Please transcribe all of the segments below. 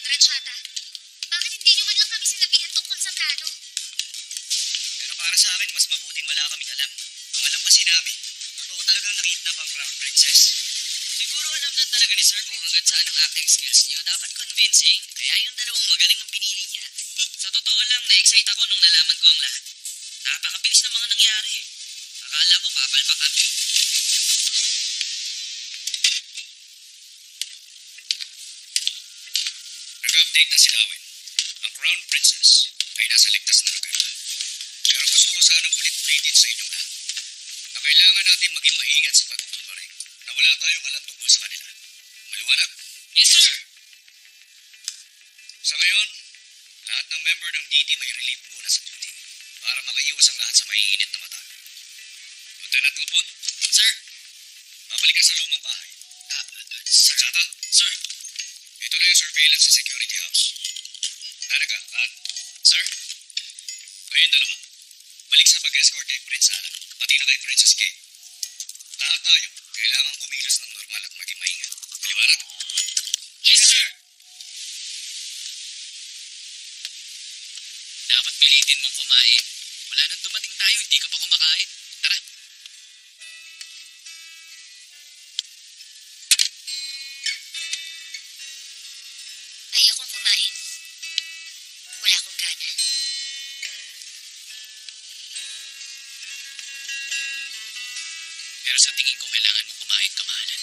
kontra, Chata. Bakit hindi nyo man lang kami sinabihan tungkol sa plano? Pero para sa akin, mas mabuting wala kami alam. Ang alam kasi namin, totoo talagang nakidnap ang Crown Princess. Siguro alam lang talaga ni Sir kung hanggang saan ang acting skills niyo. Dapat convincing. Kaya yung dalawang magaling ang pinili niya. Sa totoo lang, na-excite ako nung nalaman ko ang lahat. Napakabilis ng mga nangyari. Akala ko papalpakan. Nag-update na si Darwin. Ang Crown Princess ay nasa ligtas na lugar. Pero gusto ko sanang ulit-ulitin sa inyong lahat na kailangan natin maging maingat sa pagkukunwari na wala tayong alam tungkol sa kanila. Maliwanag? Yes, sir! Sa ngayon, lahat ng member ng DT may relieve muna sa duty para makaiwas ang lahat sa maiinit na mata. Lieutenant Lupon? Sir? Babalik ka sa lumang bahay. Ah, uh, sir. Chata? Sir? Ito na yung surveillance sa security house. Tanaka, lahat. Sir? Kayong dalawa. Balik sa pag-escort kay Prince Ana, pati na kay Princess Kay. Lahat tayo, kailangan kumilos ng normal at maging maingat. Liwanag? Yes, sir. Dapat pilitin mong kumain. Wala nang dumating tayo, hindi ka pa kumakain. Tingin ko, kailangan mo kumain kamahalan.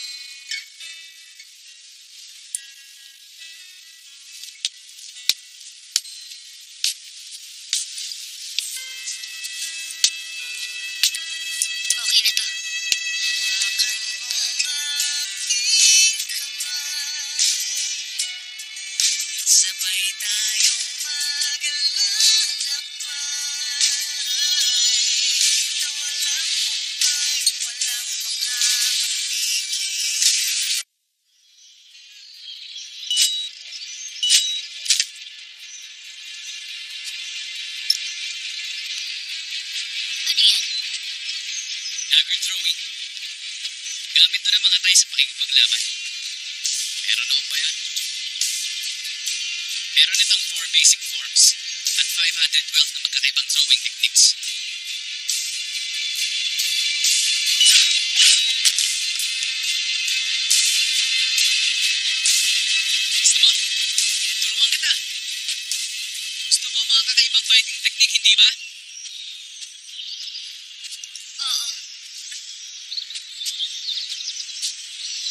Noon pa yun. Meron itong four basic forms at 512 na magkakaibang throwing techniques. Gusto mo? Turuan kita. Gusto mo mga kakaibang fighting technique, hindi ba? Oo.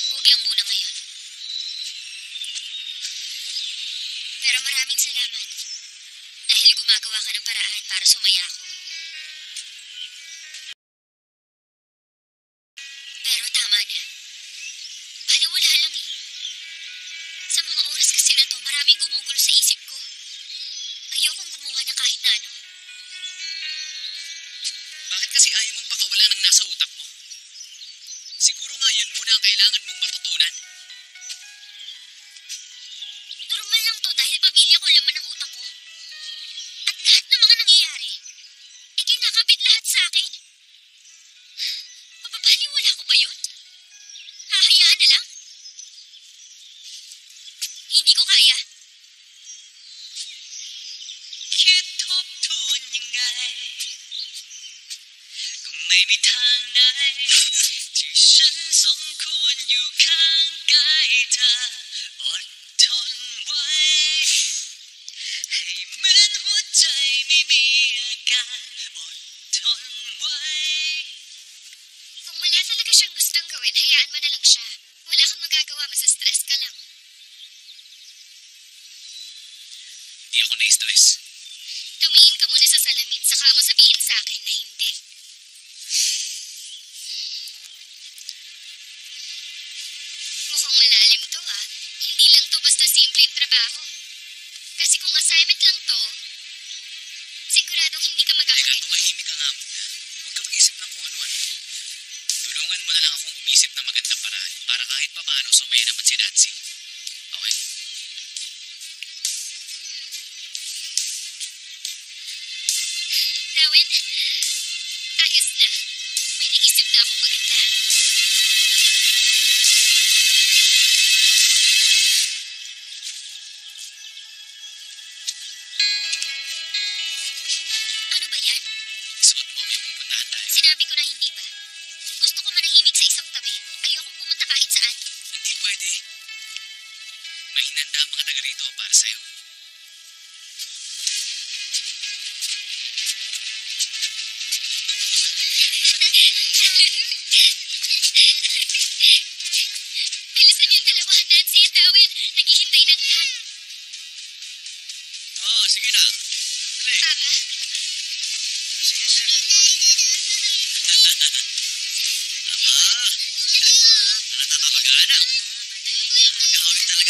Huwag yan muna ngayon. Pero maraming salamat. Dahil gumagawa ka ng paraan para sumaya ako. เธอ อดทนไว้ ให้เหมือนหัวใจไม่มีอาการ อดทนไว้ Kung wala talaga siyang gustong gawin, hayaan mo na lang siya. Wala kang magagawa, masa-stress ka lang. Ako na-stress. Tumingin ka muna sa salamin, saka mo sabihin sa akin na hindi. Mukhang malalim to ah. Hindi lang to basta simpleng trabaho. Kasi kung assignment lang to, siguradong hindi ka Teka, magkakain. tumahimik ka nga muna. Huwag ka mag-isip ng kung ano-ano. Tulungan mo na lang akong umisip ng magandang paraan para kahit pa paano sumaya naman si Nancy. gawin? Ayos na. May naisip na akong maganda. Ano ba yan? Sagot mo, may pupuntahan tayo. Sinabi ko na hindi ba? Gusto ko manahimik sa isang tabi. Ayokong pumunta kahit saan. Hindi pwede. May hinanda ang mga taga rito para sa'yo.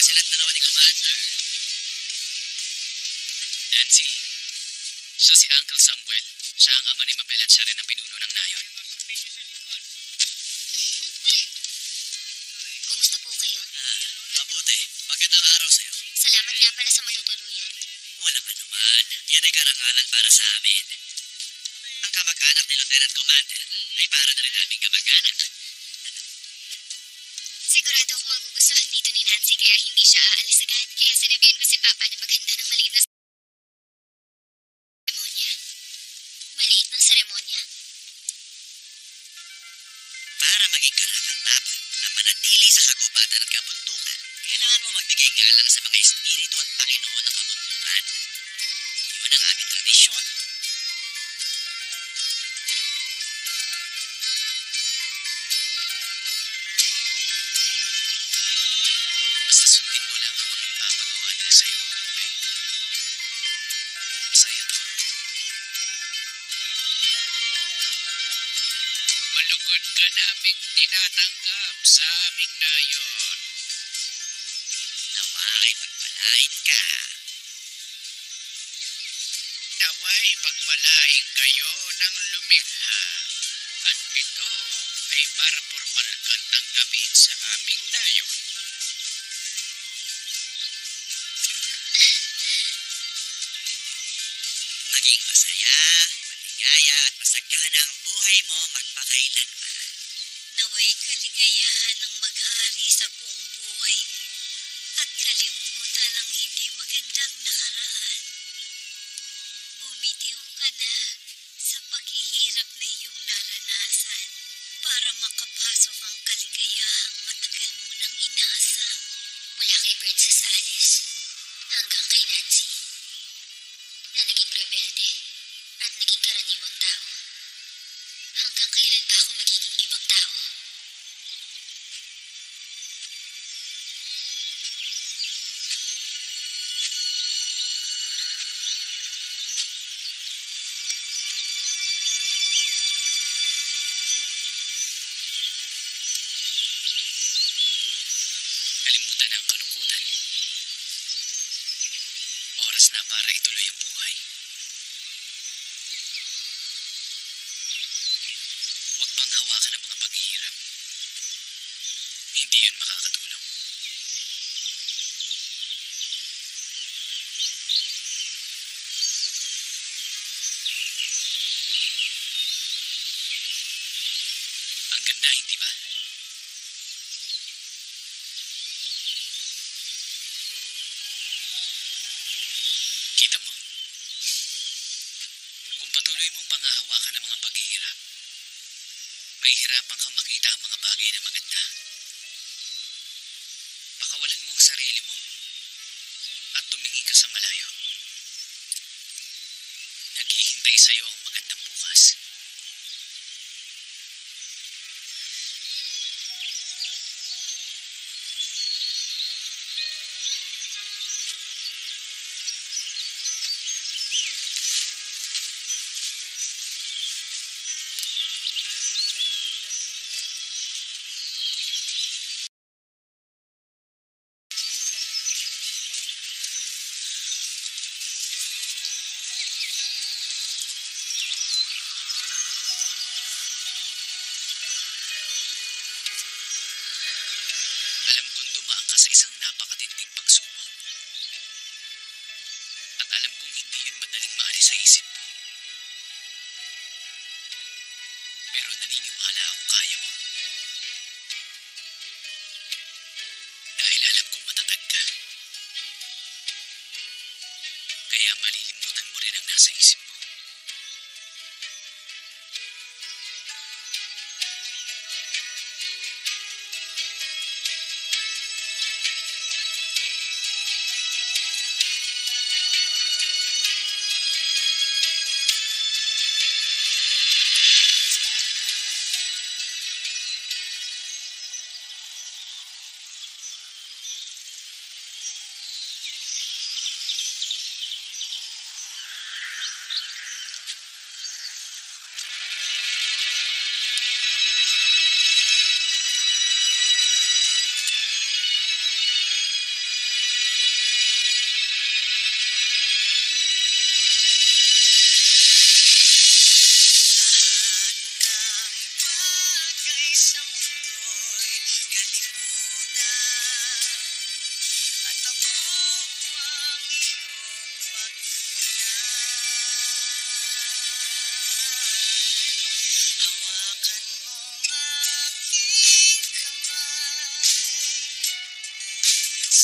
Talaga silang dalawa ni Commander. Nancy, siya si Uncle Samuel. Siya ang ama ni Mabel at siya rin ang pinuno ng nayon. kumusta po kayo? Mabuti. Magandang araw sa'yo. Salamat nga pala sa matutuluyan. Walang anuman. Yan ay karangalan para sa amin. Ang kamag-anak ni Lieutenant Commander ay para na rin aming kamag-anak. Ako magugustuhan dito ni Nancy kaya hindi siya aalis agad. Kaya sinabihan ko si Papa na maghanda ng maliit na seremonya. Maliit ng seremonya? Para maging karapat-dapat na manatili sa kagubatan at kabundukan, kailangan mo magbigay galang sa mga espiritu at Panginoon ng kabundukan. Yun ang aming tradisyon. Sa'yo. Okay? Masaya to. Malugod ka naming tinatanggap sa aming nayon. Naway, pagpalain ka. Naway, pagpalain kayo ng lumikha. Masaya, maligaya at masagana ang buhay mo magpakailanman. Naway kaligayahan ng maghari sa buong buhay mo at kalimutan Kita mo? Kung patuloy mong pangahawakan ng mga paghihirap, mahihirapan kang makita ang mga bagay na maganda. Pakawalan mo ang sarili mo at tumingin ka sa malayo. Naghihintay sa'yo ang magandang presença.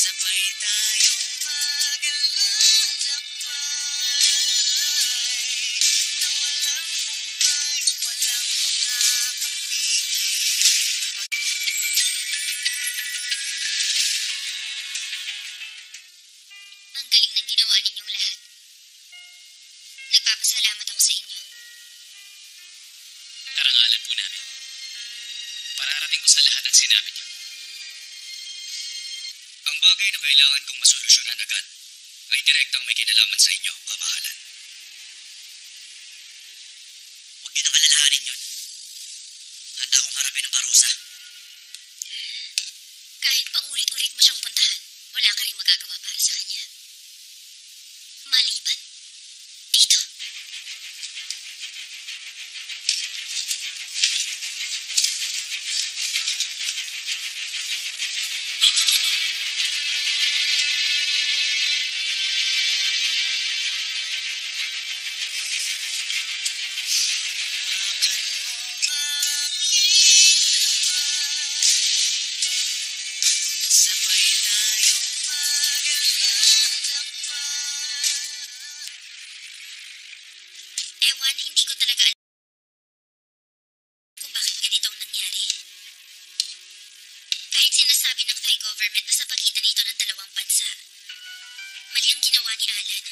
sa paitan. Agad ay direktang may kinalaman sa inyo, kamahalan. Ewan, hindi ko talaga alam kung bakit ganito ang nangyari. Kahit sinasabi ng Thai government na sa pagitan ito ng dalawang bansa, mali ang ginawa ni Alan.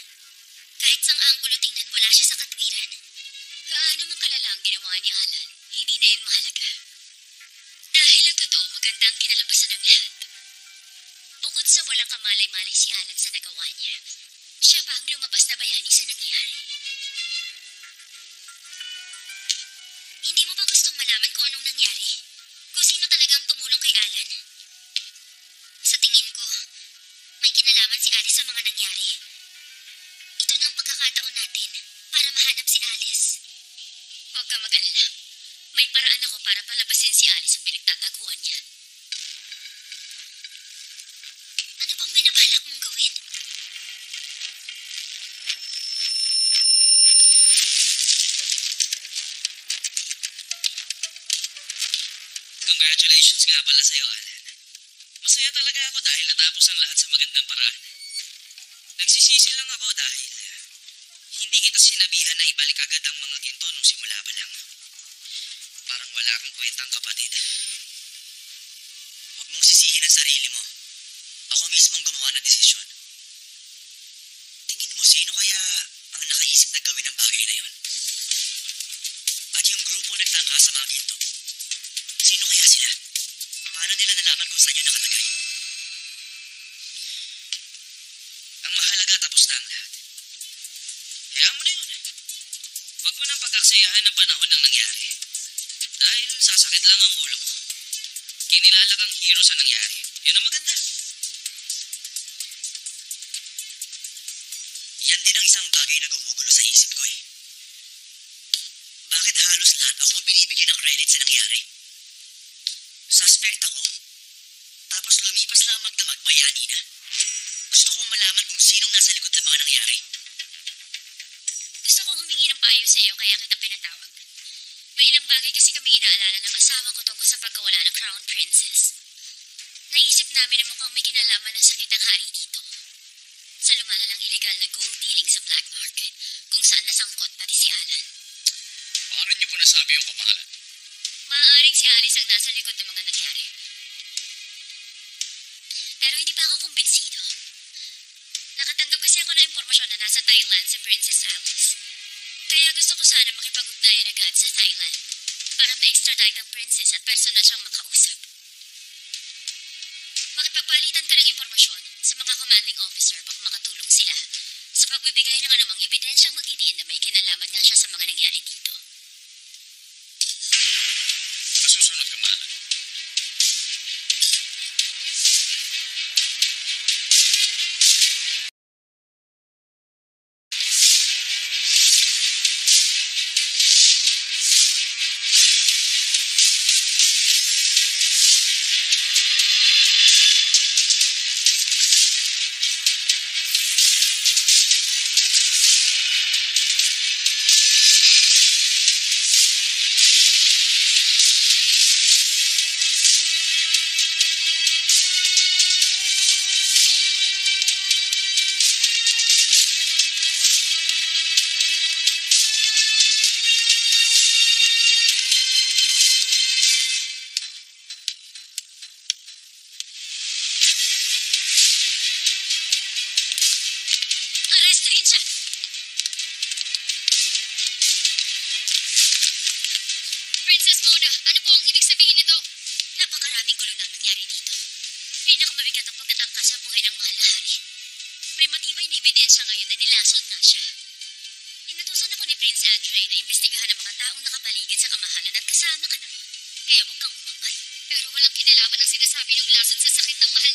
Siya pa ang Congratulations nga pala sa'yo, Alan. Masaya talaga ako dahil natapos ang lahat sa magandang paraan. Nagsisisi lang ako dahil hindi kita sinabihan na ibalik agad ang mga ginto nung simula pa lang. Parang wala akong kwentang kapatid. Huwag mong sisihin ang sarili mo. Ako mismo ang gumawa ng desisyon. Tingin mo, sino kaya ang nakaisip na gawin ang bagay na yon? At yung grupo nagtangka sa mga ginto. Kaya sila? Paano nila nalaman kung saan yun nakalagay? Ang mahalaga tapos na ang lahat. Kaya mo na yun. Huwag mo nang pagkaksayahan ng panahon ng nangyari. Dahil sasakit lang ang ulo mo. Kinilala kang hero sa nangyari. Yun ang maganda. Yan din ang isang bagay na gumugulo sa isip ko eh. Bakit halos lahat ako binibigyan ng credit sa nangyari? Sa iyo kaya kita pinatawag. May ilang bagay kasi kami inaalala ng asawa ko tungkol sa pagkawala ng Crown Princess. Naisip namin na mukhang may kinalaman ng sakit ang hari dito. Sa lumalalang illegal na gold dealing sa black market, kung saan nasangkot pati si Alan. Paano niyo po nasabi yung kamahalan? Maaaring si Alice ang nasa likod ng mga nangyari. Pero hindi pa ako kumbinsido. Nakatanggap kasi ako ng impormasyon na nasa Thailand si Princess Alice. Kaya gusto ko sana makipag-ugnayan agad sa Thailand para ma-extradite ang princess at personal siyang makausap. Makipagpalitan ka ng impormasyon sa mga commanding officer baka makatulong sila sa pagbibigay ng anumang ebidensyang magdidiin na may kinalaman nga siya sa mga nangyari dito. Ako ni Prince Andre na imbestigahan ang mga taong nakapaligid sa kamahalan at kasama ka na. Kaya huwag kang umamay. Pero walang kinalaman ang sinasabi ng lasod sa sakit ng mahal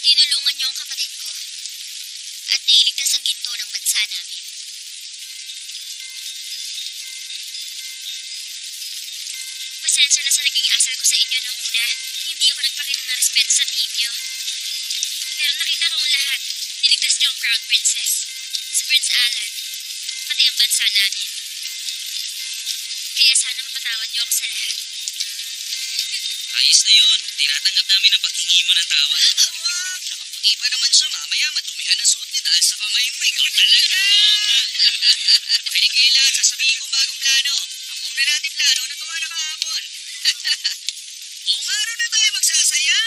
Tinulungan niyo ang kapatid at nailigtas ang ginto ng bansa namin. Pasensya na sa naging asal ko sa inyo noong una. Hindi ako nagpakita ng respeto sa team niyo. Pero nakita kong lahat. Niligtas niyo ang Crown Princess. Si Prince Alan. Pati ang bansa namin. Kaya sana mapatawad niyo ako sa lahat. Ayos na yun. Tinatanggap namin ang paghingi mo ng tawad. Nakaputi pa naman siya. Mamaya madumihan ang suot dahil sa kamay mo. Ikaw talaga. Lahat. Sasabihin ko bagong plano. Ang una natin plano nagawa na kahapon. Buong araw na tayo magsasaya.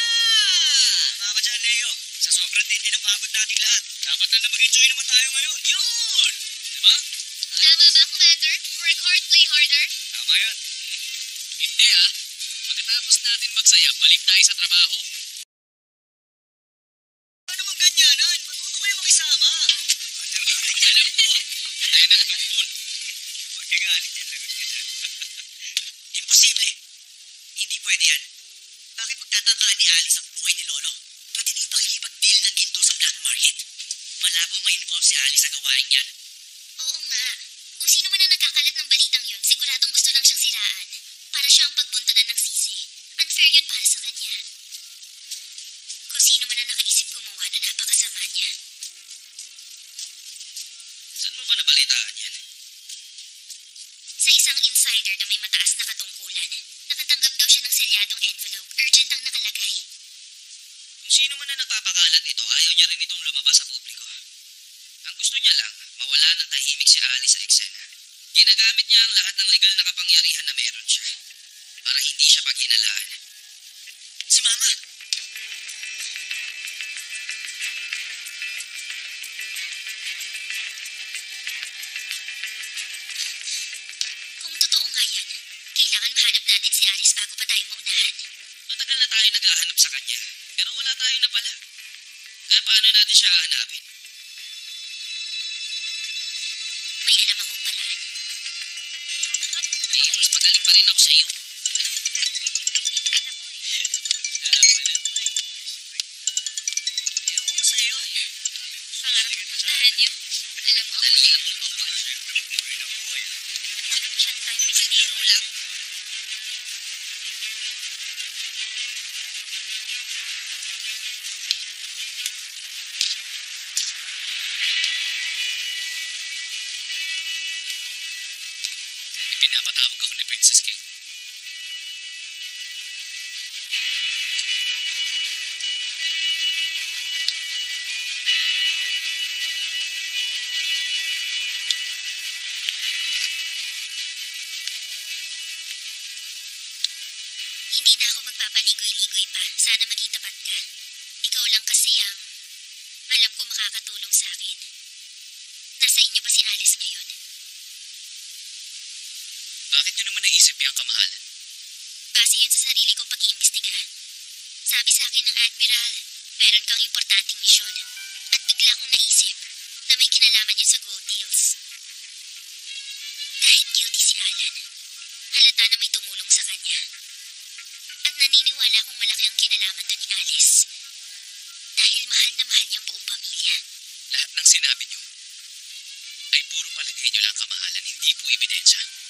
Tama ka dyan, Leo. Sa sobrang tindi ng pagod natin lahat. Dapat na mag-enjoy naman tayo ngayon. Yun! Diba? Tama ba, Commander? Work hard, play harder? Tama yan. Hindi ah. Pagkatapos natin magsaya, balik tayo sa trabaho. Ayaw niya rin itong lumabas sa publiko. Ang gusto niya lang, mawala ng tahimik si Alice sa eksena. Ginagamit niya ang lahat ng legal na kapangyarihan na meron siya para hindi siya paghinalaan. Si Mama! Kung totoo nga yan, kailangan mahanap natin si Alice bago pa tayo maunahan. Matagal na tayo naghahanap sa kanya, pero wala tayo na pala. Kaya paano natin siya hahanapin? May alam akong paraan. Eh, mas magaling pa rin ako sa iyo. Ah, pala. Ewan ko sa iyo. Pangarap ko puntahan niyo. Alam mo, Dali lang ito. masyado tayong bisitiro lang. Pinapatawag Hindi na ako magpapaligoy-ligoy pa. Sana maging tapat ka. Ikaw lang kasi ang alam ko makakatulong sa akin. Nasa inyo ba si Alice ngayon? Bakit niyo naman naisip yung kamahalan? Base yan sa sarili kong pag-iimbestiga. Sabi sa akin ng Admiral, meron kang importanteng misyon. At bigla kong naisip na may kinalaman niya sa gold deals. Po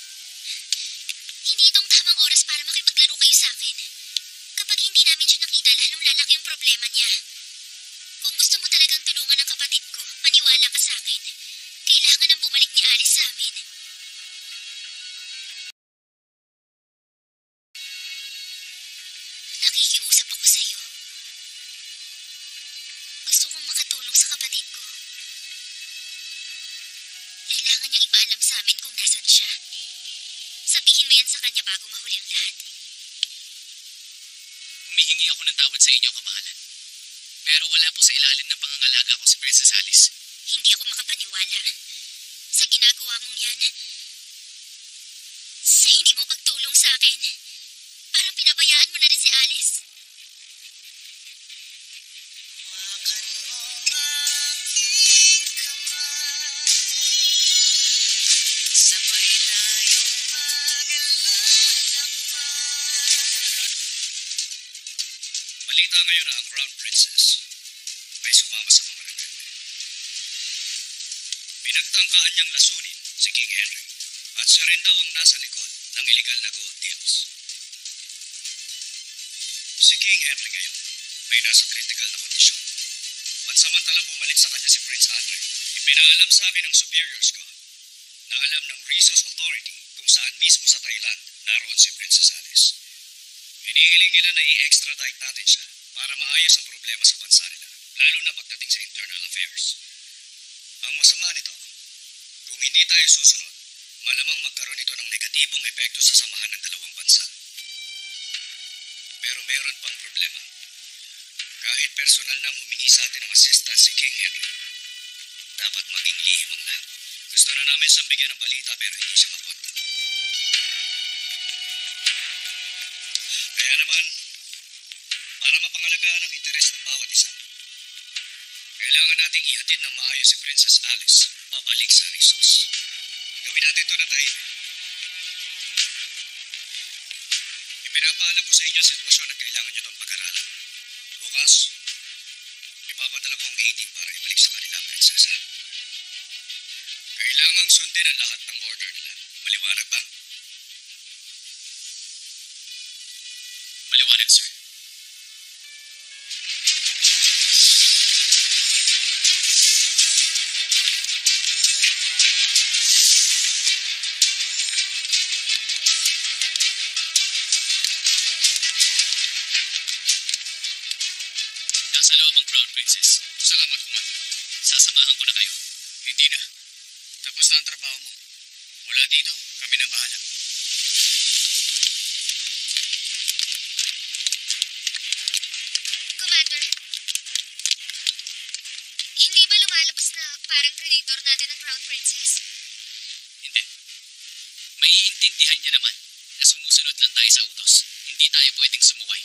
mo yan sa kanya bago mahuli ang lahat. Humihingi ako ng tawad sa inyo, kamahalan. Pero wala po sa ilalim ng pangangalaga ko si Princess Alice. Hindi ako makapaniwala sa ginagawa mong yan. Sa hindi mo pagtulong sa akin. Balita ngayon na ang Crown Princess ay sumama sa mga rebelde. Pinagtangkaan niyang lasunin si King Henry at siya rin daw ang nasa likod ng illegal na gold deals. Si King Henry ngayon ay nasa critical na kondisyon. Pansamantalang bumalik sa kanya si Prince Andre, ipinaalam sa akin ng superiors ko na alam ng Resource Authority kung saan mismo sa Thailand naroon si Princess Alice. Hinihiling nila na i-extradite natin siya para maayos ang problema sa bansa nila, lalo na pagdating sa internal affairs. Ang masama nito, kung hindi tayo susunod, malamang magkaroon ito ng negatibong epekto sa samahan ng dalawang bansa. Pero meron pang problema. Kahit personal nang humingi sa atin ng assistance si King Henry, dapat maging lihim ang lahat. Gusto na namin siyang bigyan ng balita pero hindi siya Kaya naman, para mapangalagaan ang interes ng bawat isa, kailangan nating ihatid ng maayos si Princess Alice pabalik sa Rizos. Gawin natin ito na tayo. Ipinapaalam ko sa inyo ang sitwasyon at kailangan nyo itong pag-aralan. Bukas, ipapadala ko ang meeting para ibalik sa kanila ang. Kailangang sundin ang lahat ng order nila. Maliwanag ba? Dito, kami na bahala. Commander, hindi ba lumalabas na parang traitor natin ang Crown Princess? Hindi. Maiintindihan niya naman na sumusunod lang tayo sa utos. Hindi tayo pwedeng sumuway.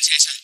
Saan.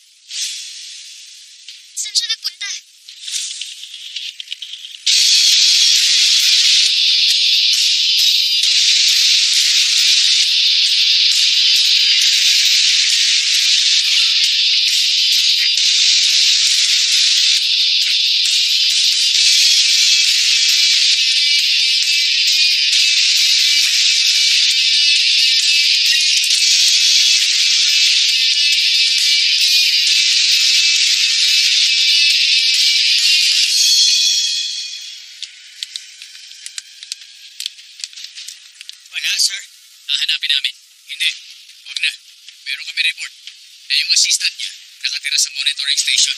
Wala, sir. Ah, Hahanapin namin. Hindi. Huwag na. Meron kami report. Eh, yung assistant niya, nakatira sa monitoring station.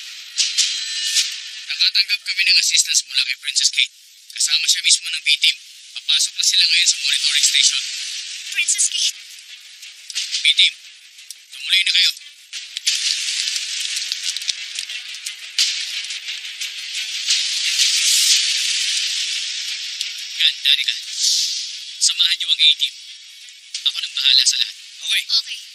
Nakatanggap kami ng assistance mula kay Princess Kate. Kasama siya mismo ng B-team. Papasok na sila ngayon sa monitoring station. Princess Kate. B-team, tumuloy na kayo. Ganda nila. Samahan niyo ang A-team. Ako nang bahala sa lahat. Okay. Okay.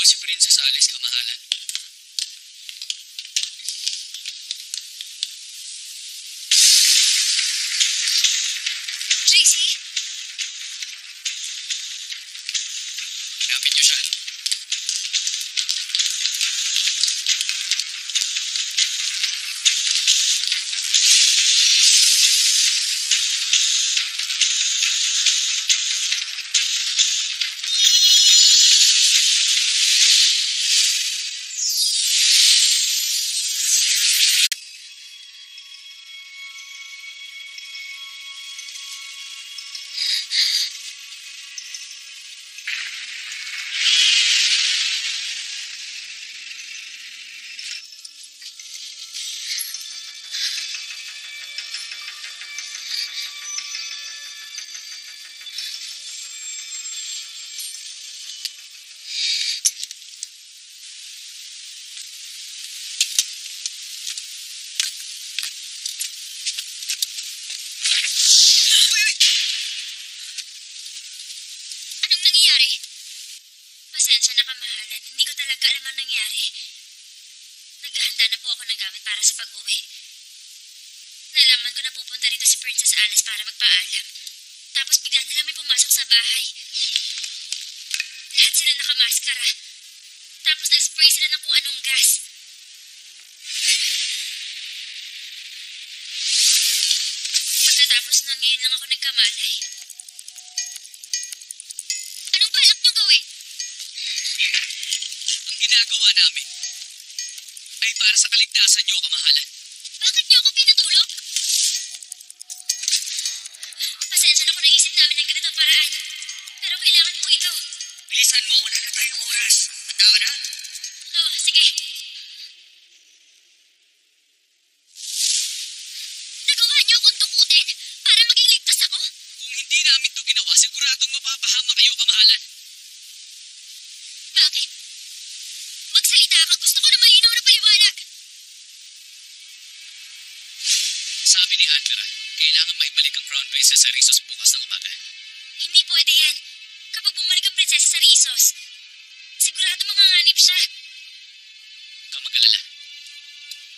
Ba si Princess Alice Kamahalan? Pasensya na kamahalan. Hindi ko talaga alam ang nangyari. Naghahanda na po ako ng gamit para sa pag-uwi. Nalaman ko na pupunta rito si Princess Alice para magpaalam. Tapos bigla na lang may pumasok sa bahay. Lahat sila nakamaskara. Tapos nag-spray sila ng kung anong gas. Pagkatapos nun, ngayon lang ako nagkamalay. Anong balak niyo gawin? Ang ginagawa namin ay para sa kaligtasan niyo, Kamahalan. Bakit niyo ako pinatulog? Pasensya na kung naisip namin ng ganitong paraan. Pero kailangan po ito. Bilisan mo, wala na tayong oras. Handa ka na? Oo, sige. Nagawa niyo akong dukutin para maging ligtas ako? Kung hindi namin to ginawa, siguradong mapapahama kayo, Kamahalan. Princess sa Rizos bukas ng umaga. Hindi pwede yan. Kapag bumalik ang prinsesa sa Rizos, sigurado manganganib siya. Huwag kang mag-alala.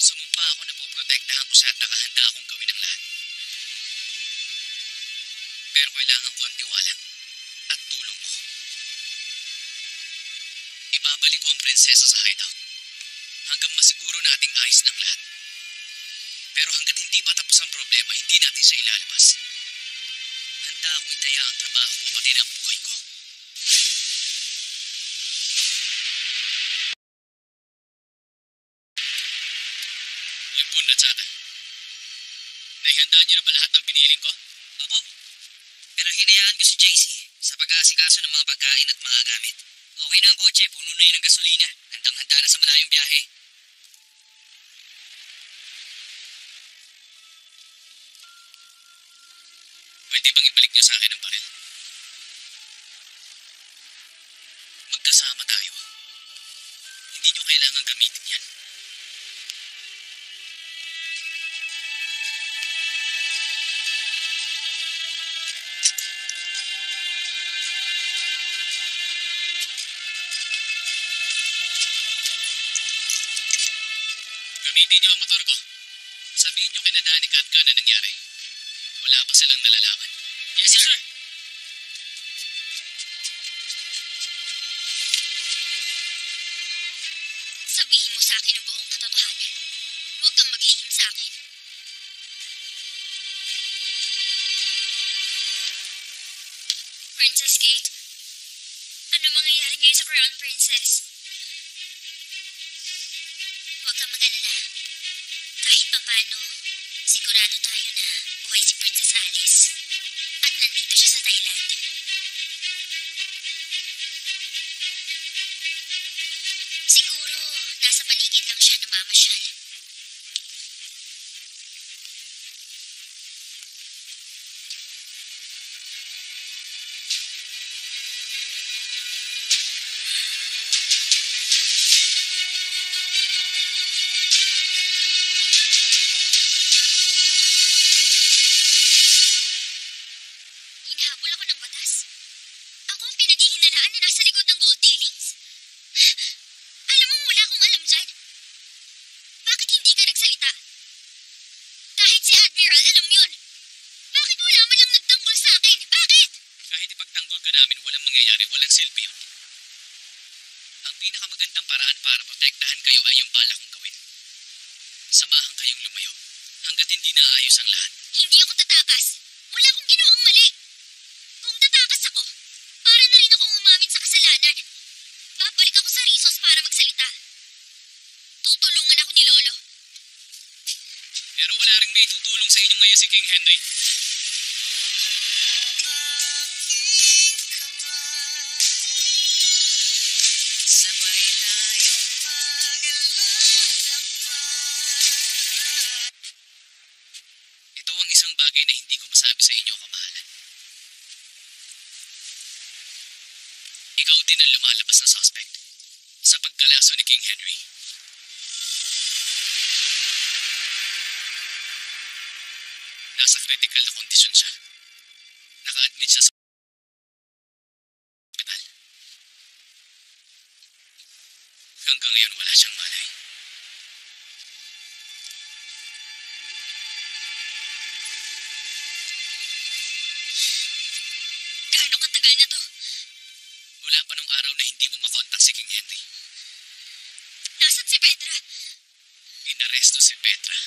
Sumumpa ako na poprotektahan ko siya at nakahanda akong gawin ang lahat. Pero kailangan ko ang tiwala at tulong mo. Ibabalik ko ang prinsesa sa hideout hanggang masiguro nating ayos ng lahat. Pero hanggat hindi pa tapos ang problema, hindi natin siya ilalabas. Handa akong itaya ang trabaho pati na ang buhay ko. Lipon na tsada. Naihanda niyo na ba lahat ng piniling ko? Opo. Pero hinayaan ko si JC. sa pag-aasikaso ng mga pagkain at mga gamit. Okay na ang kotse, puno na yun ng gasolina. Handang-handa na sa malayong biyahe. Ibalik niyo sa akin ang baril? Magkasama tayo. Hindi niyo kailangan gamitin yan. Gamitin niyo ang motor ko. Sabihin niyo kina Danica at Kat na nangyari. Wala pa silang nalalaman. Yes, sir. Sabihin mo sa akin ang buong katotohanan. Huwag kang maglihim. Princess Kate, ano mangyayari ngayon sa Crown Princess? Pinaghihinalaan na nasa likod ng gold dealings? Alam mo, wala akong alam dyan. Bakit hindi ka nagsalita? Kahit si Admiral alam yon. Bakit wala man lang nagtanggol sa akin? Bakit? Kahit ipagtanggol ka namin, walang mangyayari, walang silbi yun. Ang pinakamagandang paraan para protektahan kayo ay yung balak kong gawin. Samahan kayong lumayo hanggat hindi naayos ang lahat. Hindi ako tatakas. Wala akong ginawang mali. Kung tatakas ako, para na rin akong umamin sa kasalanan. Babalik ako sa Rizos para magsalita. Tutulungan ako ni Lolo. Pero wala rin may tutulong sa inyo ngayon si King Henry. Ito ang isang bagay na hindi ko masabi sa inyo, kamahalan. Ikaw din ang lumalabas na suspect sa pagkalaso ni King Henry. Nasa kondisyon siya. Naka-admit siya sa hospital. Hanggang ngayon wala siyang malay. Gaano katagal na to? Mula pa nung araw na hindi mo makontak si King Henry. Nasaan si Petra? Inaresto si Petra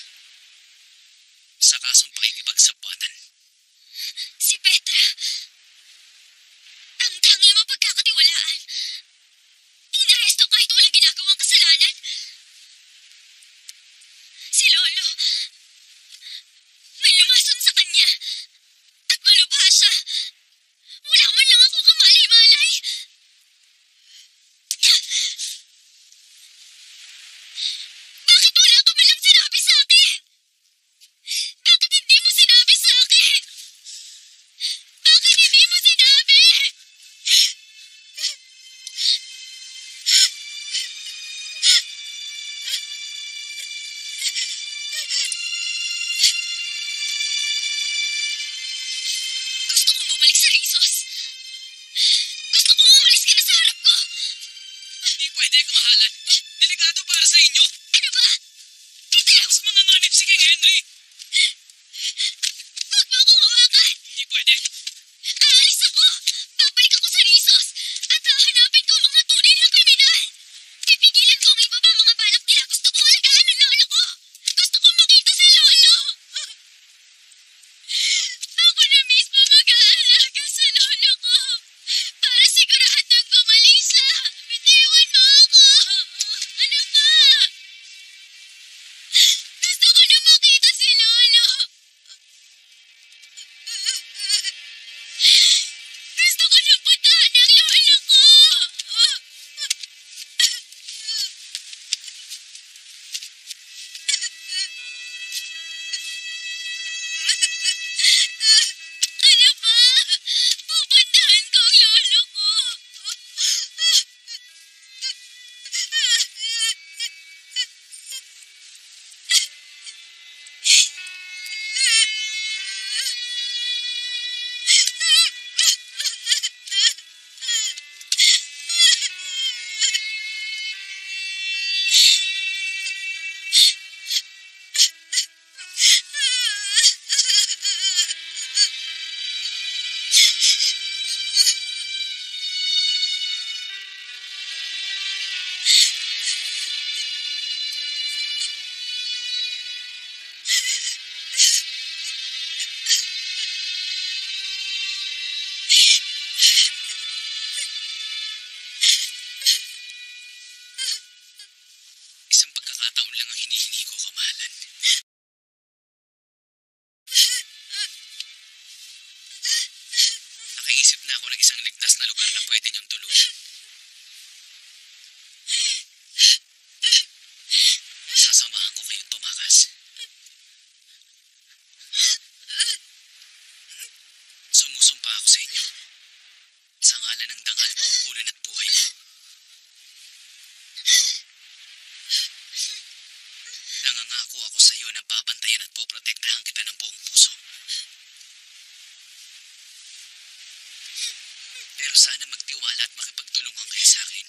sa kasong pakikipagsabwatan. Harap ko. Hindi pwede, kamahalan. Delikado para sa inyo. Ano ba? Lang. Mas manganganib si King Henry. shit. Pero sana magtiwala at makipagtulungan kayo sa akin.